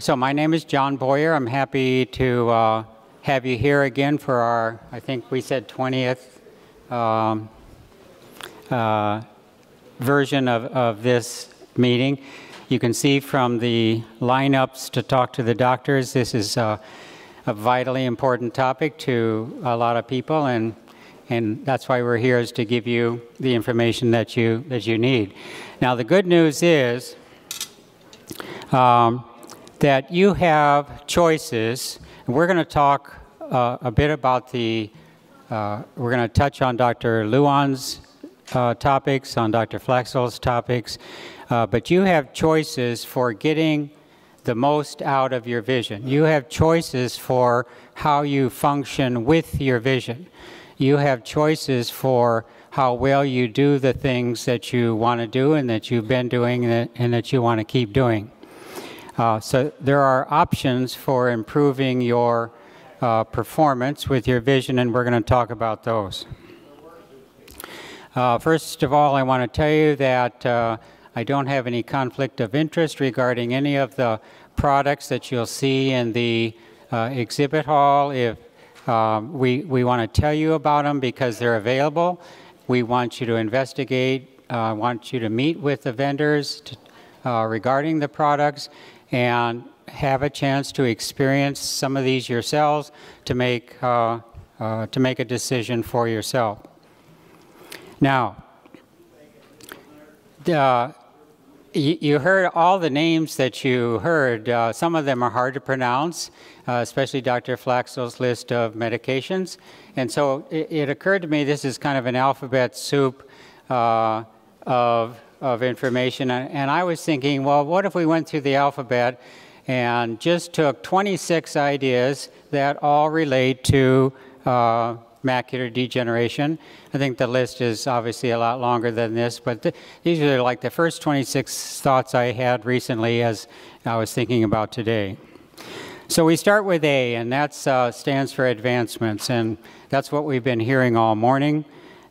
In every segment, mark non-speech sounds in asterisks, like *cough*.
so my name is John Boyer. I'm happy to uh, have you here again for our, I think we said 20th um, uh, version of, of this meeting. You can see from the lineups to talk to the doctors, this is uh, a vitally important topic to a lot of people, and and that's why we're here is to give you the information that you that you need. Now, the good news is um, that you have choices. And we're going to talk uh, a bit about the. Uh, we're going to touch on Dr. Huang's uh, topics, on Dr. Flaxel's topics, uh, but you have choices for getting the most out of your vision. You have choices for how you function with your vision. You have choices for how well you do the things that you want to do and that you've been doing and that, and that you want to keep doing. Uh, so there are options for improving your uh, performance with your vision, and we're going to talk about those. Uh, first of all, I want to tell you that uh, I don't have any conflict of interest regarding any of the products that you'll see in the uh, exhibit hall. If um, we, we want to tell you about them because they're available, we want you to investigate, uh, want you to meet with the vendors to, uh, regarding the products and have a chance to experience some of these yourselves to make, uh, uh to make a decision for yourself. Now, the, you heard all the names that you heard. Uh, some of them are hard to pronounce, uh, especially Dr. Flaxel's list of medications. And so it, it, occurred to me this is kind of an alphabet soup uh, of, of information. And I was thinking, well, what if we went through the alphabet and just took 26 ideas that all relate to uh, macular degeneration. I think the list is obviously a lot longer than this, but th these are like the first 26 thoughts I had recently as I was thinking about today. So we start with A, and that uh, stands for advancements, and that's what we've been hearing all morning.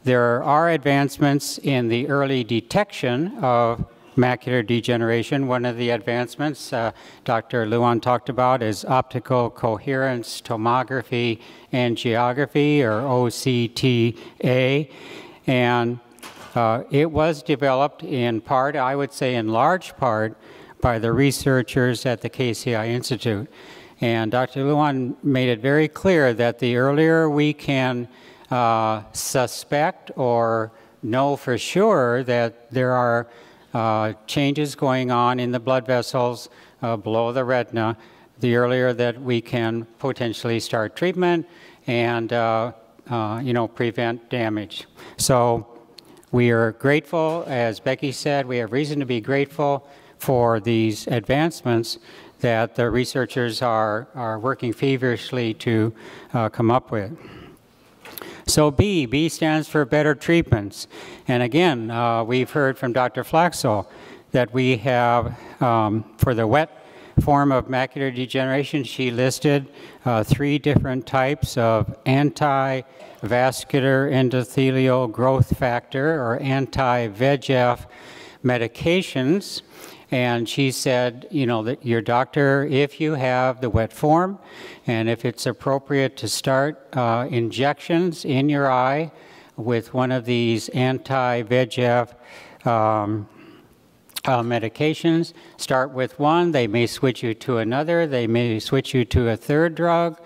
There are advancements in the early detection of macular degeneration. One of the advancements uh, Dr. Huang talked about is optical coherence tomography angiography, or OCTA. And uh, it was developed in part, I would say in large part, by the researchers at the Casey Eye Institute. And Dr. Huang made it very clear that the earlier we can uh, suspect or know for sure that there are uh, changes going on in the blood vessels uh, below the retina, the earlier that we can potentially start treatment and uh, uh, you know prevent damage. So we are grateful, as Becky said, we have reason to be grateful for these advancements that the researchers are, are working feverishly to uh, come up with. So B, B stands for better treatments. And again, uh, we've heard from Dr. Flaxel that we have, um, for the wet form of macular degeneration, she listed uh, three different types of anti-vascular endothelial growth factor or anti-VEGF medications. And she said, you know, that your doctor, if you have the wet form, and if it's appropriate to start uh, injections in your eye with one of these anti-VEGF um, uh, medications, start with one, they may switch you to another, they may switch you to a third drug,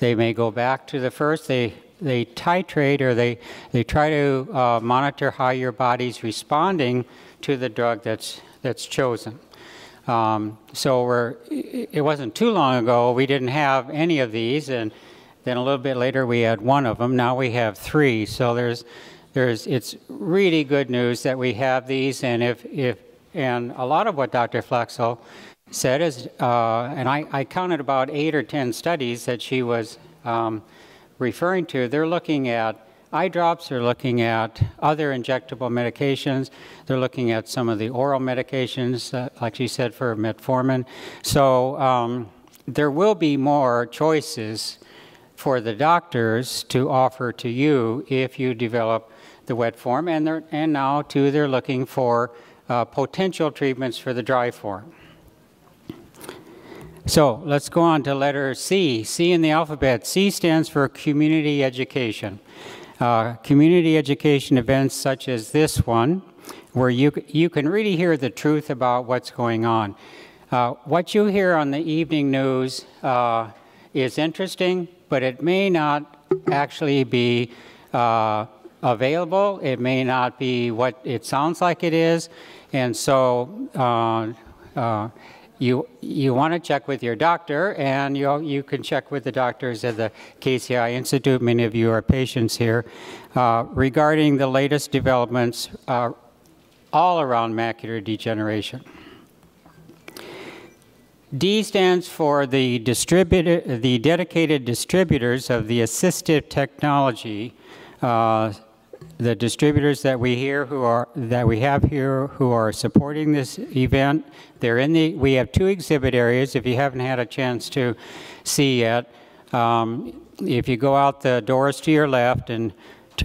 they may go back to the first, they they titrate or they, they try to uh, monitor how your body's responding to the drug that's that's chosen. Um, so we're, it wasn't too long ago we didn't have any of these, and then a little bit later we had one of them. Now we have three. So there's, there's, it's really good news that we have these, and if, if, and a lot of what Dr. Flaxel said is, uh, and I, I, counted about eight or ten studies that she was um, referring to. They're looking at eye drops, they're looking at other injectable medications, they're looking at some of the oral medications, uh, like she said, for metformin. So um, there will be more choices for the doctors to offer to you if you develop the wet form, and, and now, too, they're looking for uh, potential treatments for the dry form. So let's go on to letter C. C in the alphabet. C stands for community education. Uh, community education events such as this one, where you, you can really hear the truth about what's going on. Uh, what you hear on the evening news uh, is interesting, but it may not actually be uh, available. It may not be what it sounds like it is. And so uh, uh, you, you want to check with your doctor, and you, you can check with the doctors at the Casey Eye Institute. Many of you are patients here. Uh, regarding the latest developments uh, all around macular degeneration. D stands for the distributor, the dedicated distributors of the assistive technology uh, the distributors that we here who are that we have here who are supporting this event. They're in the. We have two exhibit areas. If you haven't had a chance to see yet, um, if you go out the doors to your left and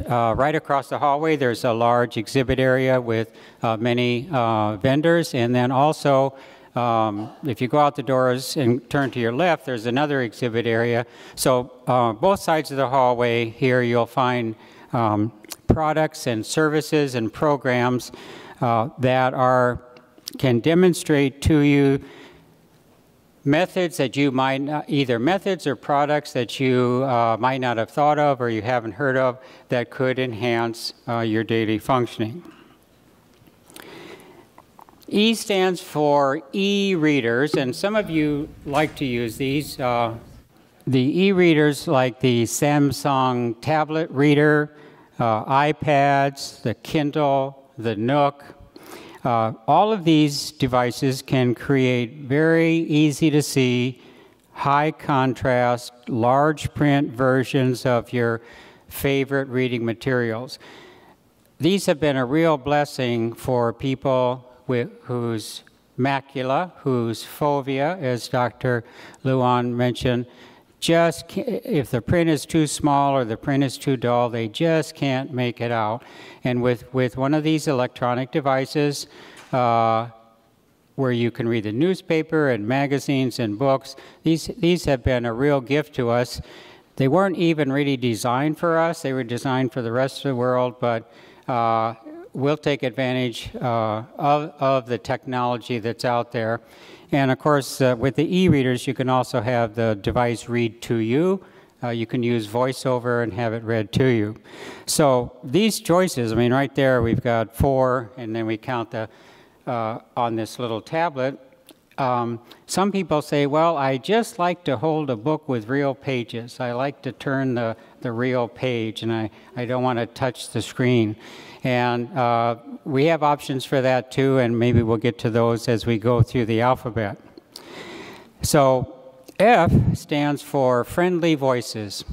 uh, right across the hallway, there's a large exhibit area with uh, many uh, vendors, and then also. Um, if you go out the doors and turn to your left, there's another exhibit area. So uh, both sides of the hallway here, you'll find um, products and services and programs uh, that are can demonstrate to you methods that you might not, either methods or products that you uh, might not have thought of or you haven't heard of that could enhance uh, your daily functioning. E stands for e-readers, and some of you like to use these. Uh, the e-readers like the Samsung tablet reader, uh, iPads, the Kindle, the Nook. Uh, all of these devices can create very easy to see, high contrast, large print versions of your favorite reading materials. These have been a real blessing for people with, whose macula, whose fovea, as Dr. Huang mentioned, just if the print is too small or the print is too dull, they just can't make it out. And with, with one of these electronic devices, uh, where you can read the newspaper and magazines and books, these, these have been a real gift to us. They weren't even really designed for us, they were designed for the rest of the world, but uh, we'll take advantage uh, of, of the technology that's out there. And of course, uh, with the e-readers, you can also have the device read to you. Uh, you can use VoiceOver and have it read to you. So these choices, I mean, right there we've got four, and then we count the uh, on this little tablet. Um, some people say, well, I just like to hold a book with real pages. I like to turn the, the real page, and I, I don't want to touch the screen. And uh, we have options for that too, and maybe we'll get to those as we go through the alphabet. So F stands for friendly voices.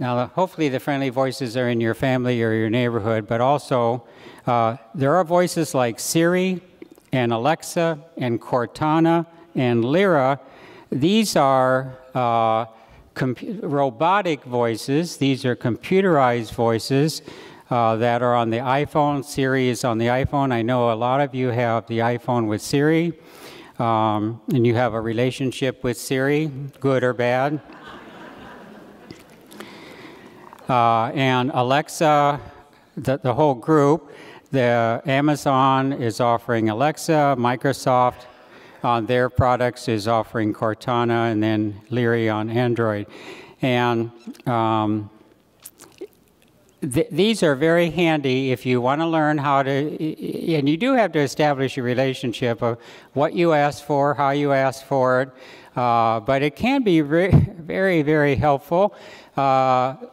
Now, hopefully the friendly voices are in your family or your neighborhood, but also uh, there are voices like Siri and Alexa and Cortana and Lyra. These are uh, robotic voices. These are computerized voices uh, that are on the iPhone. Siri is on the iPhone. I know a lot of you have the iPhone with Siri, um, and you have a relationship with Siri, good or bad. *laughs* Uh, and Alexa, the, the whole group, the Amazon is offering Alexa, Microsoft on their products is offering Cortana, and then Lyra on Android. And um, th these are very handy if you want to learn how to, and you do have to establish a relationship of what you ask for, how you ask for it, uh, but it can be *laughs* very, very helpful. Uh,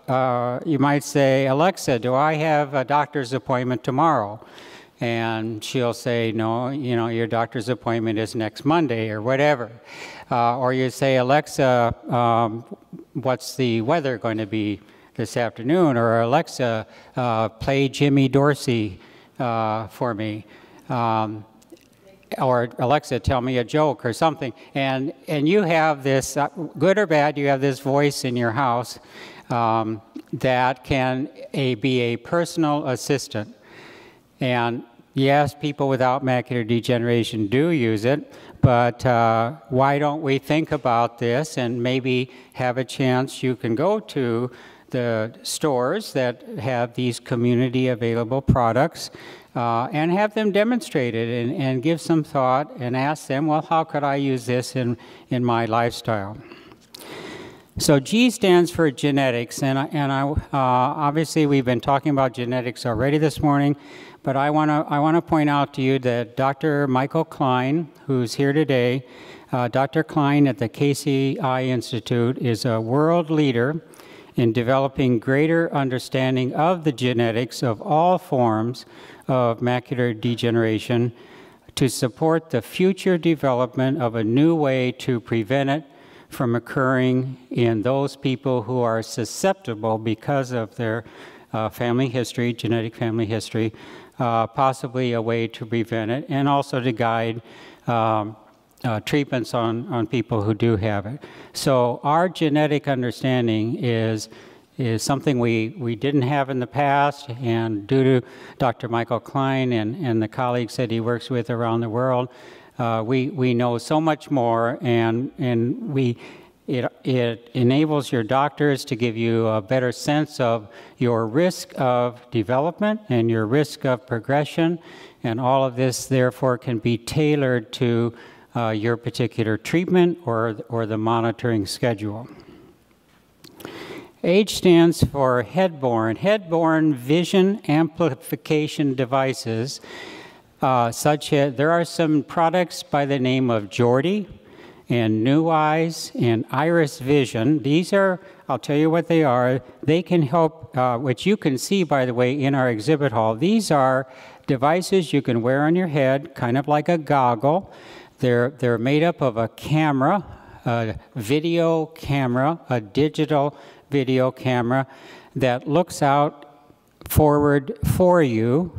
uh, you might say, Alexa, do I have a doctor's appointment tomorrow? And she'll say, no, you know, your doctor's appointment is next Monday or whatever. Uh, or you say, Alexa, um, what's the weather going to be this afternoon, or Alexa, uh, play Jimmy Dorsey uh, for me. Um, or Alexa, tell me a joke or something. And, and you have this, uh, good or bad, you have this voice in your house um, that can a, be a personal assistant. And yes, people without macular degeneration do use it, but uh, why don't we think about this and maybe have a chance you can go to the stores that have these community available products uh, and have them demonstrated and, and give some thought and ask them, well, how could I use this in, in my lifestyle? So G stands for genetics, and, I, and I, uh, obviously we've been talking about genetics already this morning, but I want to I want to point out to you that Dr. Michael Klein, who's here today, uh, Dr. Klein at the Casey Eye Institute is a world leader in developing greater understanding of the genetics of all forms of macular degeneration to support the future development of a new way to prevent it from occurring in those people who are susceptible because of their uh, family history, genetic family history, uh, possibly a way to prevent it, and also to guide um, uh, treatments on, on people who do have it. So our genetic understanding is is something we, we didn't have in the past, and due to Dr. Michael Klein and, and the colleagues that he works with around the world, uh, we, we know so much more, and, and we, it, it enables your doctors to give you a better sense of your risk of development and your risk of progression, and all of this, therefore, can be tailored to uh, your particular treatment or, or the monitoring schedule. H stands for headborne. Headborne vision amplification devices, uh, such as there are some products by the name of Jordy and NuEyes and Iris Vision. These are, I'll tell you what they are. They can help, uh, which you can see, by the way, in our exhibit hall. These are devices you can wear on your head, kind of like a goggle. They're, they're made up of a camera, a video camera, a digital video camera that looks out forward for you,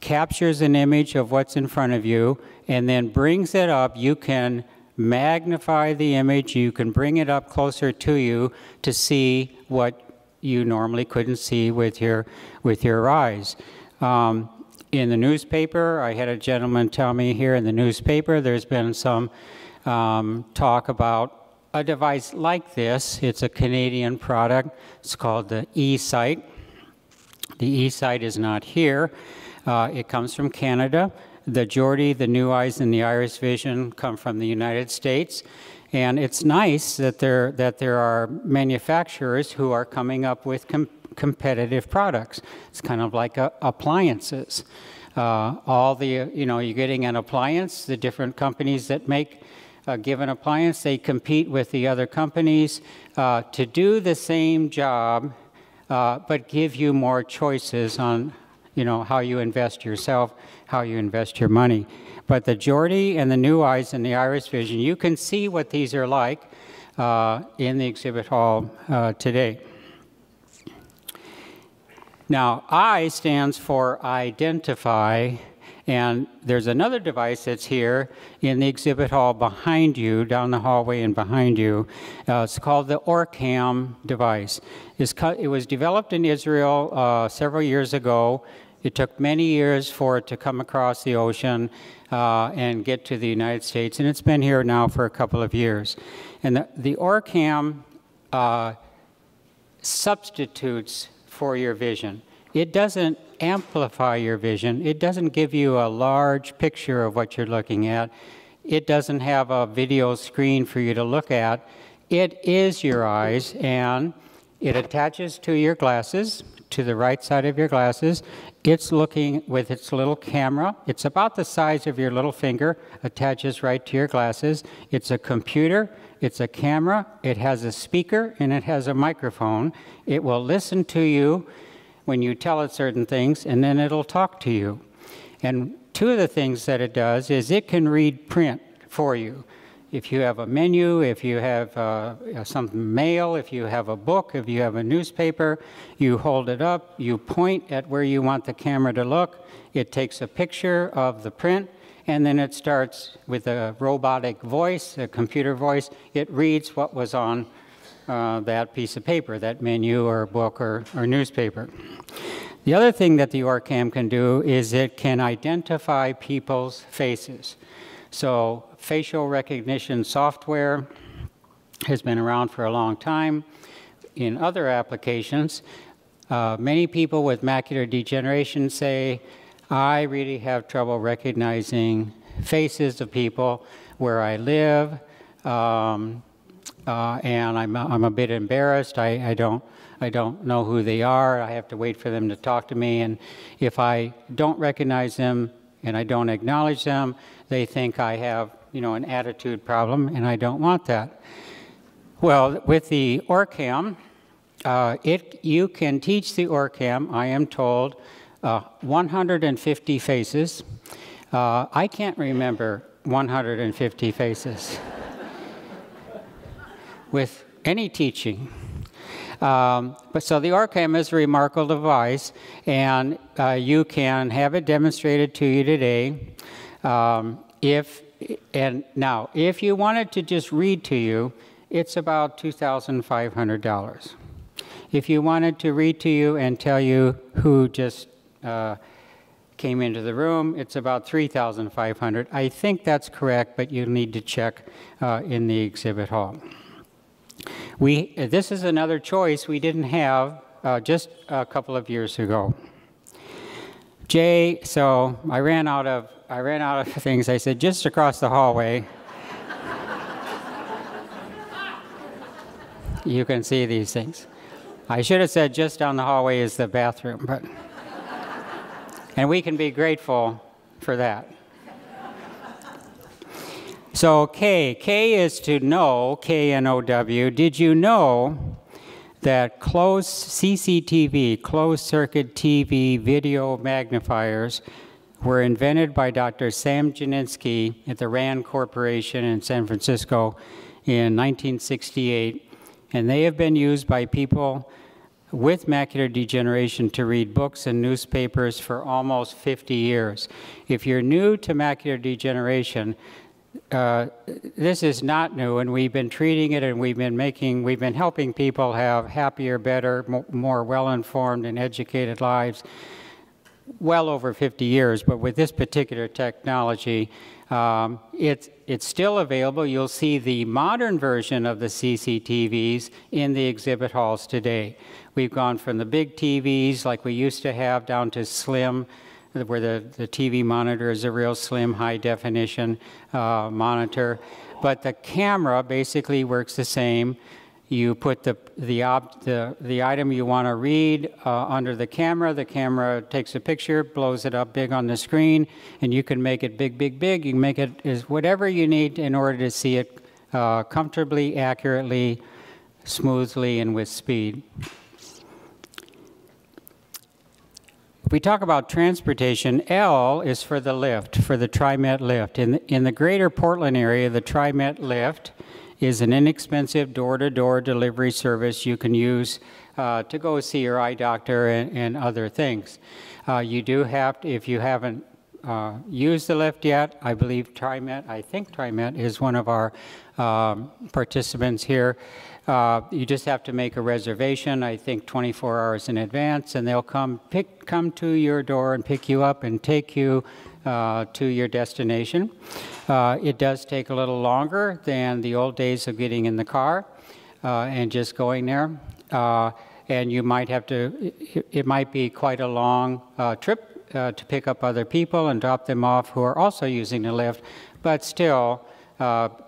captures an image of what's in front of you, and then brings it up. You can magnify the image, you can bring it up closer to you to see what you normally couldn't see with your, with your eyes. Um, in the newspaper, I had a gentleman tell me here in the newspaper there's been some um, talk about a device like this. It's a Canadian product. It's called the eSight. The eSight is not here. Uh, it comes from Canada. The Jordy, the NuEyes, and the Iris Vision come from the United States. And it's nice that there, that there are manufacturers who are coming up with competitive products. It's kind of like uh, appliances. Uh, all the, you know, you're getting an appliance, the different companies that make a given appliance. They compete with the other companies uh, to do the same job, uh, but give you more choices on you know, how you invest yourself, how you invest your money. But the Jordy and the NuEyes and the Iris Vision, you can see what these are like uh, in the exhibit hall today. Now, I stands for identify and there's another device that's here in the exhibit hall behind you, down the hallway and behind you. Uh, it's called the Orcam device. it was developed in Israel uh, several years ago. It took many years for it to come across the ocean uh, and get to the United States, and it's been here now for a couple of years. And the, the Orcam uh, substitutes for your vision. It doesn't amplify your vision. It doesn't give you a large picture of what you're looking at. It doesn't have a video screen for you to look at. It is your eyes, and it attaches to your glasses, to the right side of your glasses. It's looking with its little camera. It's about the size of your little finger, attaches right to your glasses. It's a computer, it's a camera, it has a speaker, and it has a microphone. It will listen to you when you tell it certain things, and then it'll talk to you. And two of the things that it does is it can read print for you. If you have a menu, if you have uh, some mail, if you have a book, if you have a newspaper, you hold it up, you point at where you want the camera to look, it takes a picture of the print, and then it starts with a robotic voice, a computer voice, it reads what was on uh, that piece of paper, that menu or book or, or newspaper. The other thing that the OrCam can do is it can identify people's faces. So facial recognition software has been around for a long time. In other applications, uh, many people with macular degeneration say, I really have trouble recognizing faces of people where I live, um, uh, and I'm, I'm a bit embarrassed. I, I, don't, I don't know who they are. I have to wait for them to talk to me, and if I don't recognize them and I don't acknowledge them, they think I have, you know, an attitude problem, and I don't want that. Well, with the OrCam, uh, it, you can teach the OrCam, I am told, uh, 150 faces. Uh, I can't remember 150 faces *laughs* with any teaching. Um, but so the OrCam is a remarkable device, and uh, you can have it demonstrated to you today. Um, if and now, if you wanted to just read to you, it's about $2,500. If you wanted to read to you and tell you who just uh, came into the room, it's about 3,500. I think that's correct, but you'll need to check uh, in the exhibit hall. We, this is another choice we didn't have uh, just a couple of years ago. Jay, so I ran out of I ran out of *laughs* things. I said just across the hallway. *laughs* you can see these things. I should have said just down the hallway is the bathroom, but and we can be grateful for that. So K, K is to know, K N O W. Did you know that closed CCTV, closed circuit TV video magnifiers were invented by Dr. Sam Genensky at the RAND Corporation in San Francisco in 1968 and they have been used by people with macular degeneration to read books and newspapers for almost 50 years. If you're new to macular degeneration, uh, this is not new, and we've been treating it, and we've been making, we've been helping people have happier, better, more well-informed and educated lives well over 50 years. But with this particular technology, um, it's, it's still available. You'll see the modern version of the CCTVs in the exhibit halls today. We've gone from the big TVs like we used to have down to slim, where the, the TV monitor is a real slim, high definition uh, monitor. But the camera basically works the same. You put the, the, ob, the, the item you want to read uh, under the camera. The camera takes a picture, blows it up big on the screen, and you can make it big, big, big. You can make it as whatever you need in order to see it uh, comfortably, accurately, smoothly, and with speed. If we talk about transportation, L is for the lift, for the TriMet lift. In the, in the greater Portland area, the TriMet lift is an inexpensive door-to-door delivery service you can use uh, to go see your eye doctor and, and other things. Uh, you do have to, if you haven't uh, used the lift yet, I believe TriMet, I think TriMet is one of our um, participants here. Uh, you just have to make a reservation, I think 24 hours in advance, and they'll come pick, come to your door and pick you up and take you uh, to your destination. Uh, it does take a little longer than the old days of getting in the car uh, and just going there. Uh, and you might have to, it, it might be quite a long uh, trip to pick up other people and drop them off who are also using the lift, but still,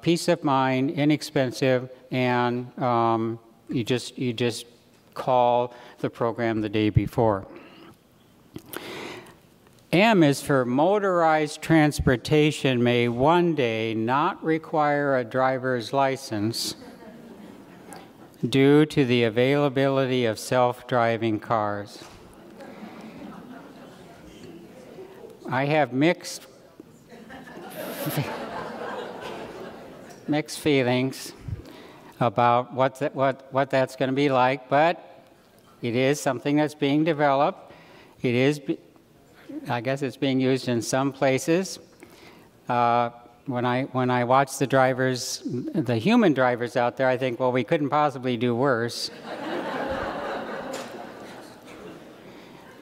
peace of mind, inexpensive, and um, you just you just call the program the day before. M is for motorized transportation may one day not require a driver's license due to the availability of self-driving cars. I have mixed mixed feelings about what, that, what, what that's going to be like, but it is something that's being developed. It is I guess it's being used in some places. Uh, when I when I watch the drivers, the human drivers out there, I think, well, we couldn't possibly do worse.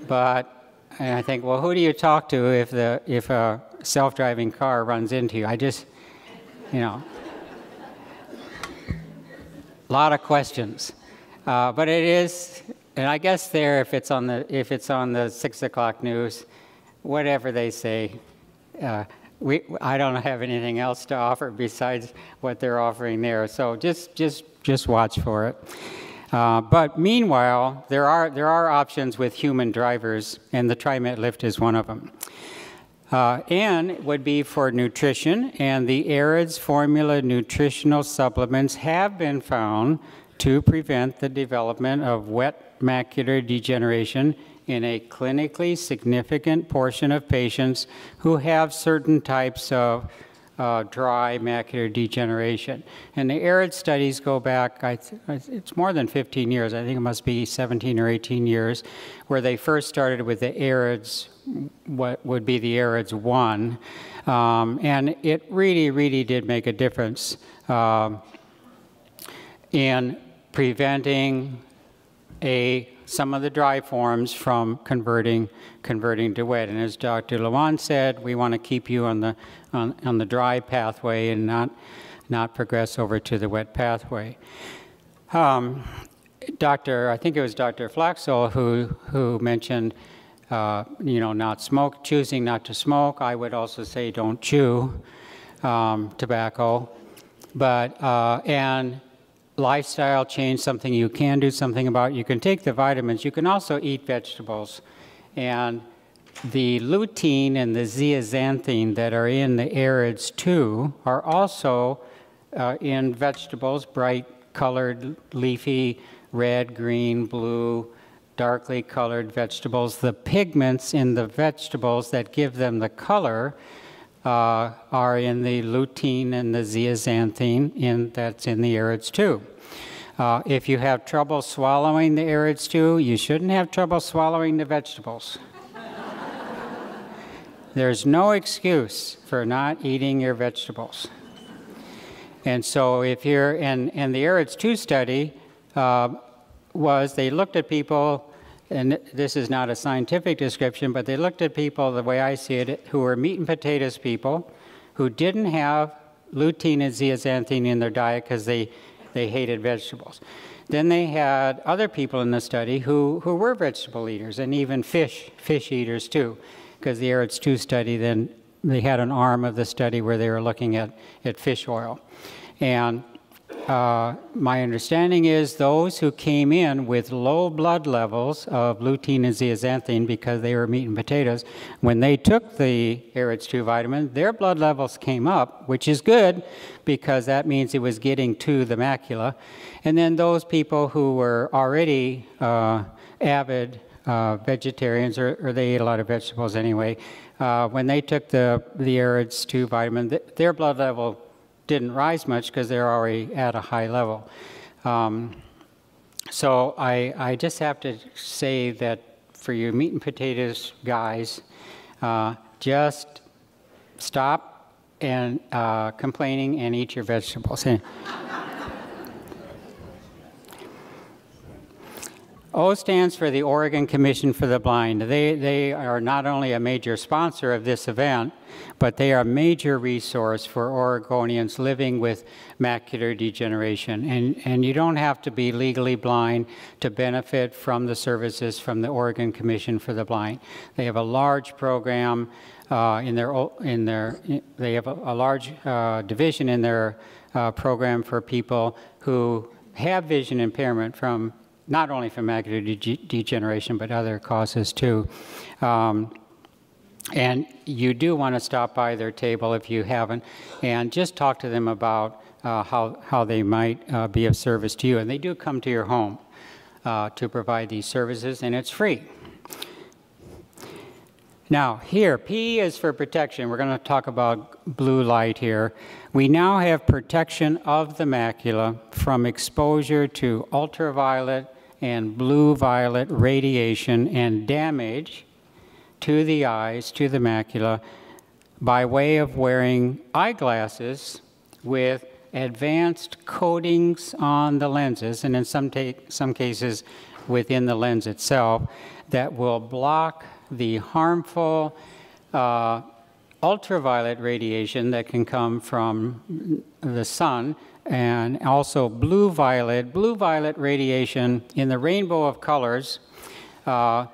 but I think, well, who do you talk to if the if a self-driving car runs into you? I just, you know, a lot of questions. Uh, but it is, and I guess there, if it's on the if it's on the six o'clock news, whatever they say, uh, we I don't have anything else to offer besides what they're offering there. So just just just watch for it. Uh, but meanwhile, there are there are options with human drivers, and the TriMet lift is one of them. Uh, N would be for nutrition, and the AREDS formula nutritional supplements have been found to prevent the development of wet macular degeneration in a clinically significant portion of patients who have certain types of uh, dry macular degeneration. And the ARED studies go back, it's more than 15 years, I think it must be 17 or 18 years, where they first started with the AREDS, what would be the AREDS 1. Um, and it really, really did make a difference um, in preventing a some of the dry forms from converting converting to wet. And as Dr. Huang said, we want to keep you on the on, on the dry pathway and not not progress over to the wet pathway. Um, Dr. I think it was Dr. Flaxel who who mentioned uh, you know not smoke, choosing not to smoke. I would also say don't chew um, tobacco, but uh, and lifestyle change, something you can do something about. You can take the vitamins. You can also eat vegetables. And the lutein and the zeaxanthin that are in the AREDS too are also uh, in vegetables, bright colored, leafy, red, green, blue, darkly colored vegetables. The pigments in the vegetables that give them the color uh, are in the lutein and the zeaxanthin, in, that's in the AREDS 2. Uh, if you have trouble swallowing the AREDS 2, you shouldn't have trouble swallowing the vegetables. *laughs* There's no excuse for not eating your vegetables. And so if you're, and, and the AREDS 2 study uh, was they looked at people and this is not a scientific description, but they looked at people the way I see it, who were meat and potatoes people, who didn't have lutein and zeaxanthin in their diet because they, they hated vegetables. Then they had other people in the study who, who were vegetable eaters and even fish, fish eaters too, because the AREDS 2 study then, they had an arm of the study where they were looking at, at fish oil. And uh, my understanding is those who came in with low blood levels of lutein and zeaxanthin because they were meat and potatoes, when they took the AREDS 2 vitamin, their blood levels came up, which is good because that means it was getting to the macula. And then those people who were already uh, avid uh, vegetarians, or, or, they ate a lot of vegetables anyway, uh, when they took the, the AREDS 2 vitamin, th their blood level didn't rise much because they're already at a high level. Um, so I, I just have to say that for you meat and potatoes guys, uh, just stop and uh, complaining and eat your vegetables. O stands for the Oregon Commission for the Blind. They, they are not only a major sponsor of this event, but they are a major resource for Oregonians living with macular degeneration. And, and you don't have to be legally blind to benefit from the services from the Oregon Commission for the Blind. They have a large program uh, in their, in their, they have a, a large uh, division in their uh, program for people who have vision impairment from not only from macular de degeneration, but other causes too. Um, and you do want to stop by their table if you haven't, and just talk to them about uh, how, how they might uh, be of service to you. And they do come to your home uh, to provide these services, and it's free. Now, here, P is for protection. We're going to talk about blue light here. We now have protection of the macula from exposure to ultraviolet and blue violet radiation and damage to the eyes, to the macula, by way of wearing eyeglasses with advanced coatings on the lenses, and in some, some cases, within the lens itself that will block the harmful uh, ultraviolet radiation that can come from the sun and also blue violet. Blue violet radiation in the rainbow of colors uh,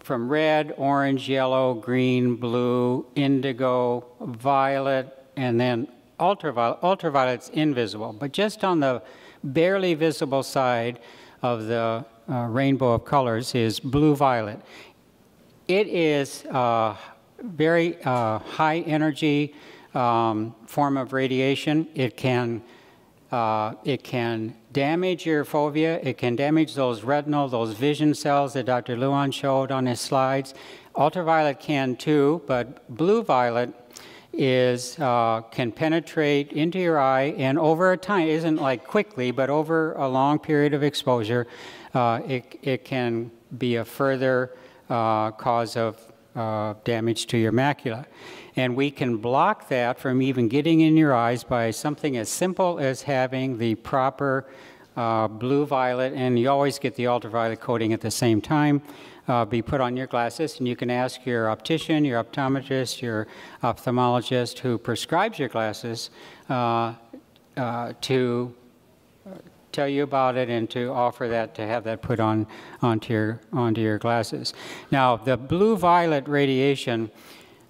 from red, orange, yellow, green, blue, indigo, violet, and then ultraviolet. Ultraviolet's invisible, but just on the barely visible side of the uh, rainbow of colors is blue violet. It is a very uh, high energy um, form of radiation. It can, uh, it can damage your fovea. It can damage those retinal, those vision cells that Dr. Huang showed on his slides. Ultraviolet can too, but blue violet is uh, can penetrate into your eye and over a time isn't like quickly but over a long period of exposure uh, it, it can be a further uh, cause of uh, damage to your macula. And we can block that from even getting in your eyes by something as simple as having the proper uh, blue violet and you always get the ultraviolet coating at the same time uh, be put on your glasses, and you can ask your optician, your optometrist, your ophthalmologist who prescribes your glasses uh, uh, to tell you about it and to offer that to have that put on onto your onto your glasses. Now, the blue violet radiation,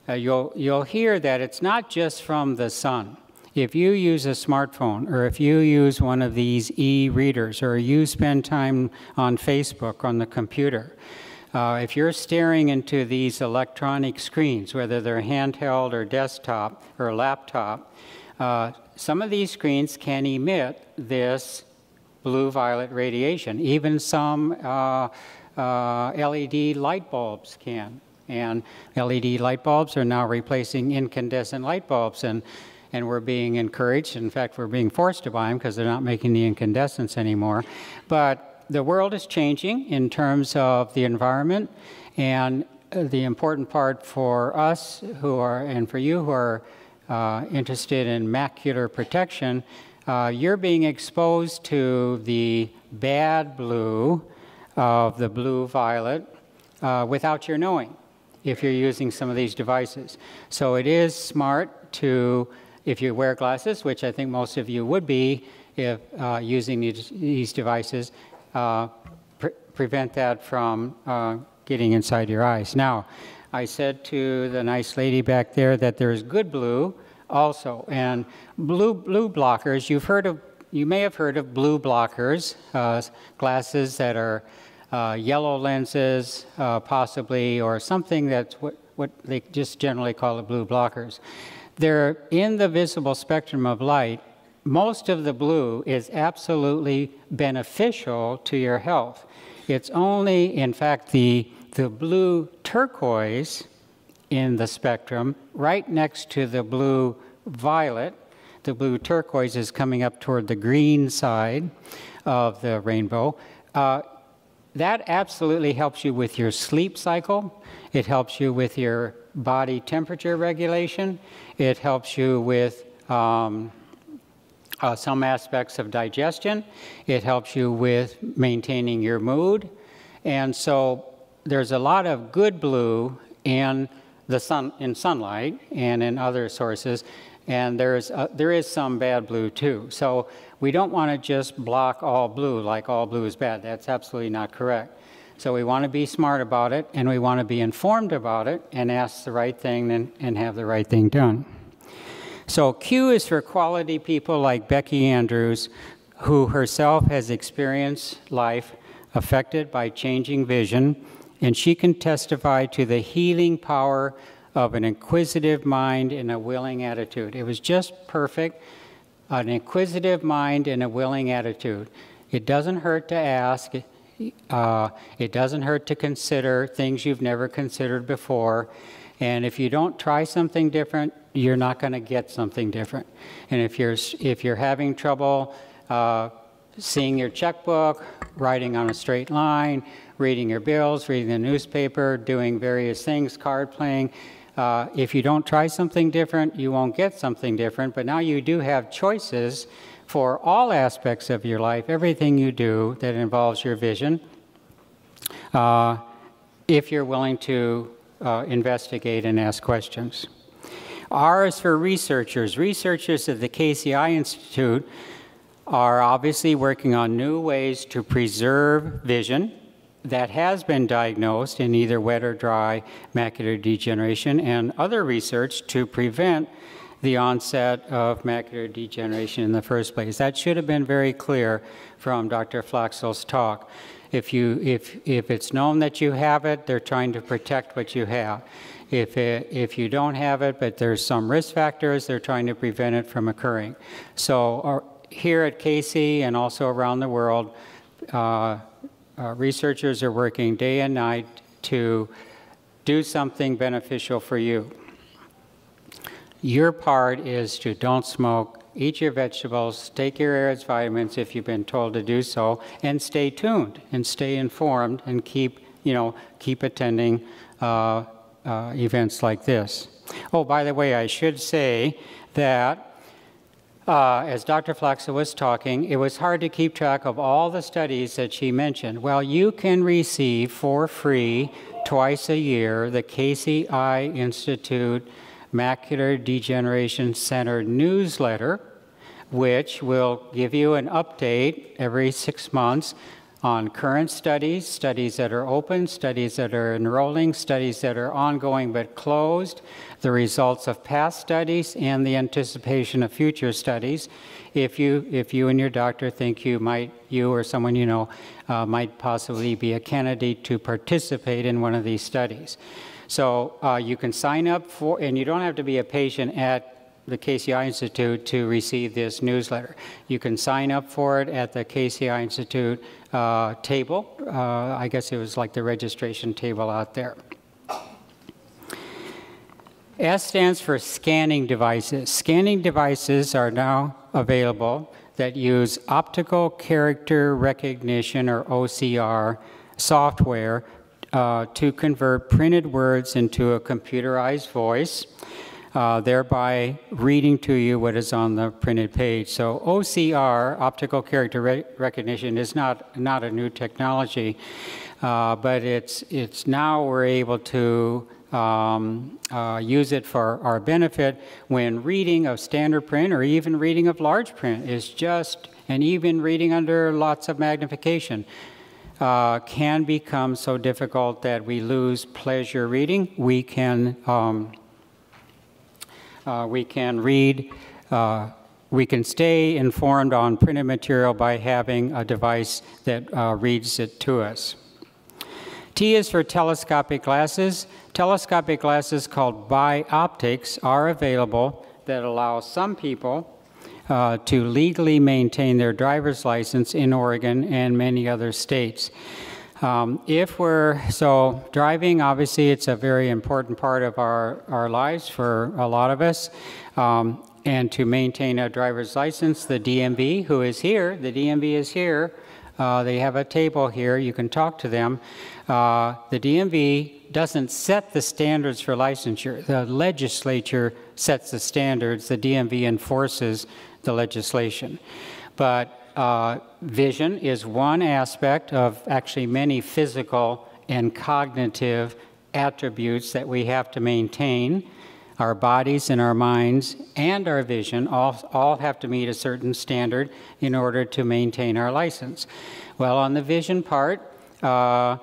uh, you'll you'll hear that it's not just from the sun. If you use a smartphone or if you use one of these e-readers or you spend time on Facebook on the computer, uh, if you're staring into these electronic screens, whether they're handheld or desktop or laptop, uh, some of these screens can emit this blue violet radiation. Even some uh, uh LED light bulbs can. And LED light bulbs are now replacing incandescent light bulbs. And, and we're being encouraged, in fact, we're being forced to buy them because they're not making the incandescents anymore. But the world is changing in terms of the environment, and the important part for us who are, and for you who are uh, interested in macular protection, uh, you're being exposed to the bad blue of the blue violet uh, without your knowing if you're using some of these devices. So it is smart to, if you wear glasses, which I think most of you would be if uh, using these, these devices, uh, pre prevent that from uh, getting inside your eyes. Now, I said to the nice lady back there that there's good blue also, and blue blue blockers. You've heard of, you may have heard of blue blockers, uh, glasses that are uh, yellow lenses, uh, possibly, or something that's what what they just generally call it blue blockers. They're in the visible spectrum of light, most of the blue is absolutely beneficial to your health. It's only, in fact, the, the blue turquoise in the spectrum, right next to the blue violet. The blue turquoise is coming up toward the green side of the rainbow. Uh, that absolutely helps you with your sleep cycle. It helps you with your body temperature regulation. It helps you with um, uh, some aspects of digestion. It helps you with maintaining your mood. And so there's a lot of good blue in the sun in sunlight and in other sources and there's uh, there is some bad blue too. So we don't want to just block all blue like all blue is bad. That's absolutely not correct. So we want to be smart about it and we want to be informed about it and ask the right thing and, and have the right thing done. So Q is for quality people like Becky Andrews, who herself has experienced life affected by changing vision, and she can testify to the healing power of an inquisitive mind and a willing attitude. It was just perfect, an inquisitive mind and a willing attitude. It doesn't hurt to ask. Uh, it doesn't hurt to consider things you've never considered before. And if you don't try something different, you're not going to get something different. And if you're, if you're having trouble uh, seeing your checkbook, writing on a straight line, reading your bills, reading the newspaper, doing various things, card playing, uh, if you don't try something different, you won't get something different. But now you do have choices for all aspects of your life, everything you do that involves your vision, uh, if you're willing to uh, investigate and ask questions. R is for researchers. Researchers at the Casey Eye Institute are obviously working on new ways to preserve vision that has been diagnosed in either wet or dry macular degeneration and other research to prevent the onset of macular degeneration in the first place. That should have been very clear from Dr. Flaxel's talk. If, you, if, if it's known that you have it, they're trying to protect what you have. If, it, if you don't have it, but there's some risk factors, they're trying to prevent it from occurring. So our, here at Casey and also around the world, uh, uh, researchers are working day and night to do something beneficial for you. Your part is to don't smoke, eat your vegetables, take your AREDS vitamins if you've been told to do so, and stay tuned and stay informed and keep, you know, keep attending uh, uh, events like this. Oh, by the way, I should say that uh, as Dr. Flaxel was talking, it was hard to keep track of all the studies that she mentioned. Well, you can receive for free twice a year the Casey Eye Institute Macular Degeneration Center newsletter, which will give you an update every six months on current studies, studies that are open, studies that are enrolling, studies that are ongoing but closed, the results of past studies, and the anticipation of future studies. If you, if you and your doctor think you might, you or someone you know, uh, might possibly be a candidate to participate in one of these studies. So uh, you can sign up for, and you don't have to be a patient at the Casey Eye Institute to receive this newsletter. You can sign up for it at the Casey Eye Institute uh, table. Uh, I guess it was like the registration table out there. S stands for scanning devices. Scanning devices are now available that use optical character recognition or OCR software uh, to convert printed words into a computerized voice uh, thereby reading to you what is on the printed page. So OCR, optical character re recognition, is not, not a new technology, uh, but it's, it's now we're able to um, uh, use it for our benefit when reading of standard print or even reading of large print is just, and even reading under lots of magnification. Uh, can become so difficult that we lose pleasure reading. We can um, uh, we can read, uh, we can stay informed on printed material by having a device that uh, reads it to us. T is for telescopic glasses. Telescopic glasses called bioptics are available that allow some people uh, to legally maintain their driver's license in Oregon and many other states. Um, if we're, so driving, obviously, it's a very important part of our, our lives for a lot of us. Um, and to maintain a driver's license, the DMV, who is here, the DMV is here. Uh, they have a table here, you can talk to them. Uh, the DMV doesn't set the standards for licensure. The legislature sets the standards, the DMV enforces the legislation. But uh, vision is one aspect of actually many physical and cognitive attributes that we have to maintain. Our bodies and our minds and our vision all, all have to meet a certain standard in order to maintain our license. Well, on the vision part, uh,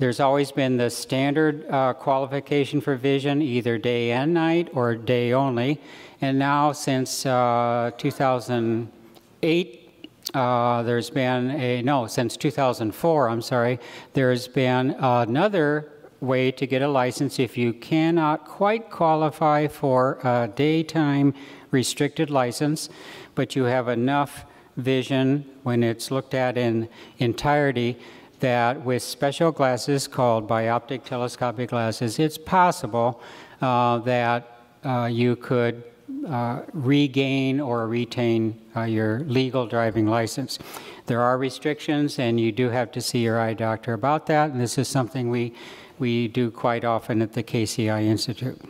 there's always been the standard uh, qualification for vision, either day and night or day only. And now, since uh, 2008, uh, there's been a, no, since 2004, I'm sorry, there's been another way to get a license if you cannot quite qualify for a daytime restricted license, but you have enough vision when it's looked at in entirety that with special glasses called bioptic telescopic glasses, it's possible uh, that uh, you could uh, regain or retain uh, your legal driving license. There are restrictions, and you do have to see your eye doctor about that, and this is something we, we do quite often at the Casey Eye Institute.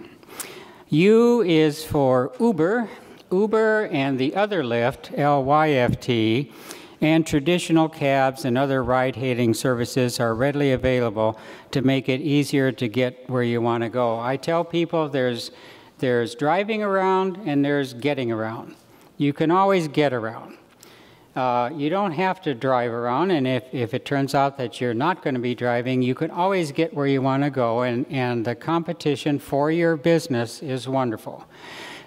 U is for Uber. Uber and the other Lyft, L-Y-F-T, and traditional cabs and other ride-hailing services are readily available to make it easier to get where you want to go. I tell people there's, there's driving around and there's getting around. You can always get around. Uh, you don't have to drive around, and if, if it turns out that you're not going to be driving, you can always get where you want to go, and, and the competition for your business is wonderful.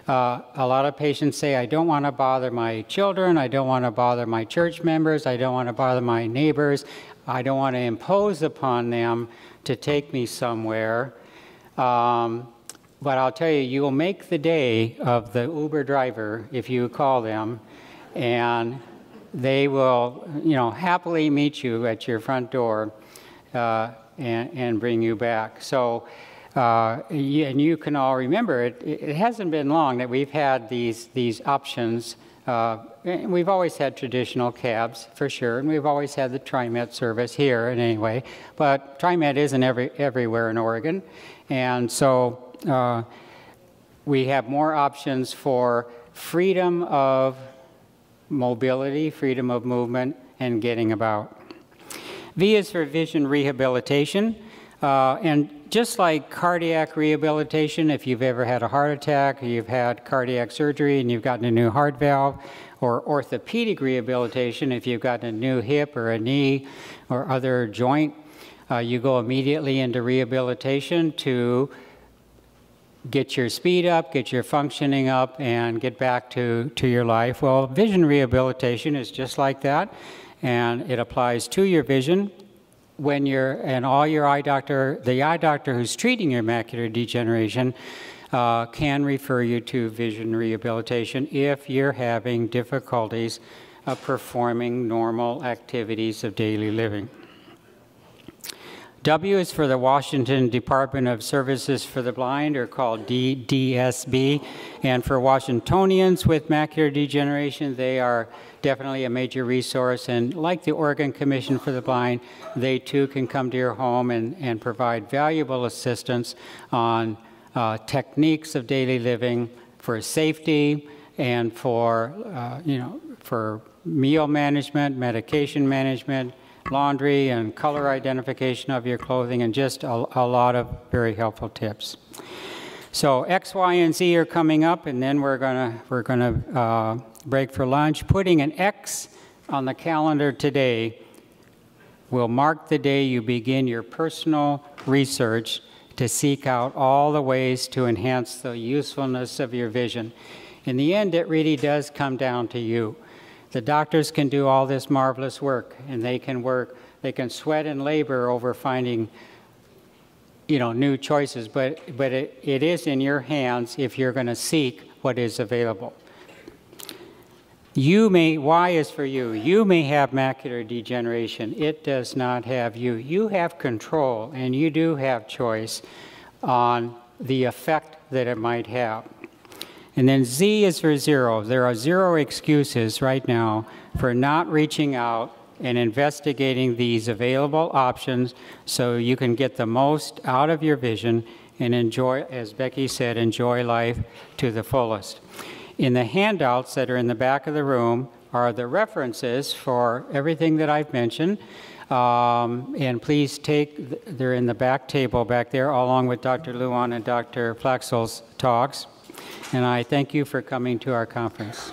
Uh, a lot of patients say, I don't want to bother my children, I don't want to bother my church members, I don't want to bother my neighbors, I don't want to impose upon them to take me somewhere. Um, but I'll tell you, you will make the day of the Uber driver if you call them, and they will, you know, happily meet you at your front door uh, and, and bring you back. So, uh, and you can all remember it, it hasn't been long that we've had these, these options. Uh, we've always had traditional cabs for sure, and we've always had the TriMet service here in any way, but TriMet isn't every, everywhere in Oregon. And so uh, we have more options for freedom of mobility, freedom of movement, and getting about. V is for vision rehabilitation. Uh, and just like cardiac rehabilitation, if you've ever had a heart attack, or you've had cardiac surgery and you've gotten a new heart valve, or orthopedic rehabilitation, if you've gotten a new hip or a knee or other joint, uh, you go immediately into rehabilitation to get your speed up, get your functioning up, and get back to, to your life. Well, vision rehabilitation is just like that, and it applies to your vision when you're, and all your eye doctor, the eye doctor who's treating your macular degeneration uh, can refer you to vision rehabilitation if you're having difficulties performing normal activities of daily living. W is for the Washington Department of Services for the Blind, or called DDSB. And for Washingtonians with macular degeneration, they are definitely a major resource. And like the Oregon Commission for the Blind, they too can come to your home and, and provide valuable assistance on uh, techniques of daily living for safety and for, uh, you know, for meal management, medication management, laundry and color identification of your clothing, and just a, a lot of very helpful tips. So X, Y, and Z are coming up, and then we're gonna we're gonna uh, break for lunch. Putting an X on the calendar today will mark the day you begin your personal research to seek out all the ways to enhance the usefulness of your vision. In the end, it really does come down to you. The doctors can do all this marvelous work, and they can work, they can sweat and labor over finding, you know, new choices, but, but it, it is in your hands if you're going to seek what is available. You may, Y is for you. You may have macular degeneration. It does not have you. You have control and you do have choice on the effect that it might have. And then Z is for zero. There are zero excuses right now for not reaching out and investigating these available options so you can get the most out of your vision and enjoy, as Becky said, enjoy life to the fullest. In the handouts that are in the back of the room are the references for everything that I've mentioned. Um, and please take, they're in the back table back there, along with Dr. Huang and Dr. Flaxel's talks and I thank you for coming to our conference.